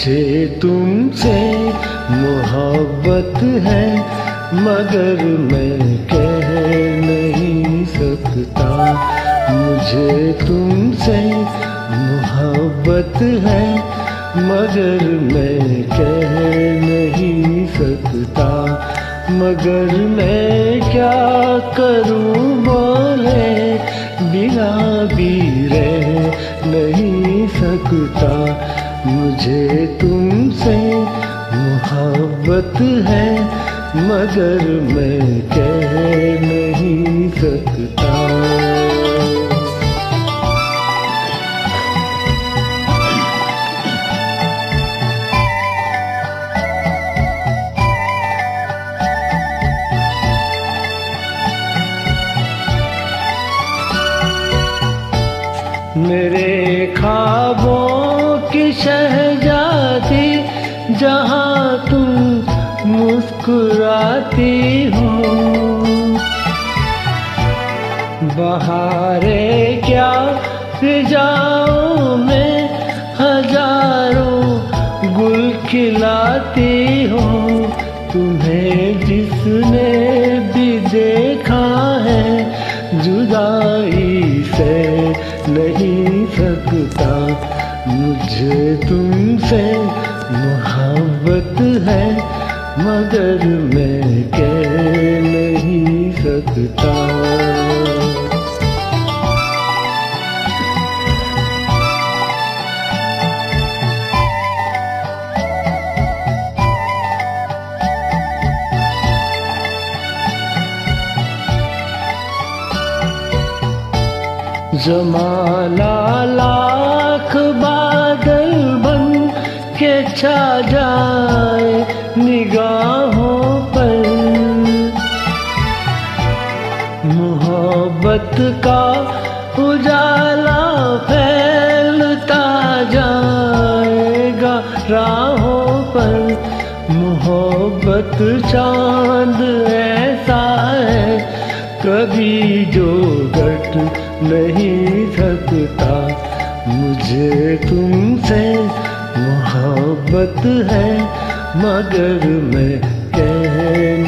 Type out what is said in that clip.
मुझे तुमसे मोहब्बत है, मगर मैं कह नहीं सकता। मुझे तुमसे मोहब्बत है, मगर मैं कह नहीं सकता। मगर मैं क्या करूँ बोले, बिना भी रह नहीं सकता। मुझे तुमसे मोहब्बत है मगर मैं कह नहीं सकता। मेरे ख्वाबों शहजादी, जहाँ तुम मुस्कुराती हो। बहारे क्या फिजाओं में हज़ारों गुल खिलाती हो। तुम्हें जिसने भी देखा है, जुदाई से नहीं सकता। मुझे तुमसे मोहब्बत है मगर मैं कह नहीं सकता। जमाना लाख बादल बन के छा जाए निगाहों पर। मोहब्बत का उजाला फैलता जाएगा राहों पर। मोहब्बत चाँद ऐसा है कभी जो घट नहीं सकता। मुझे तुमसे मोहब्बत है मगर मैं कह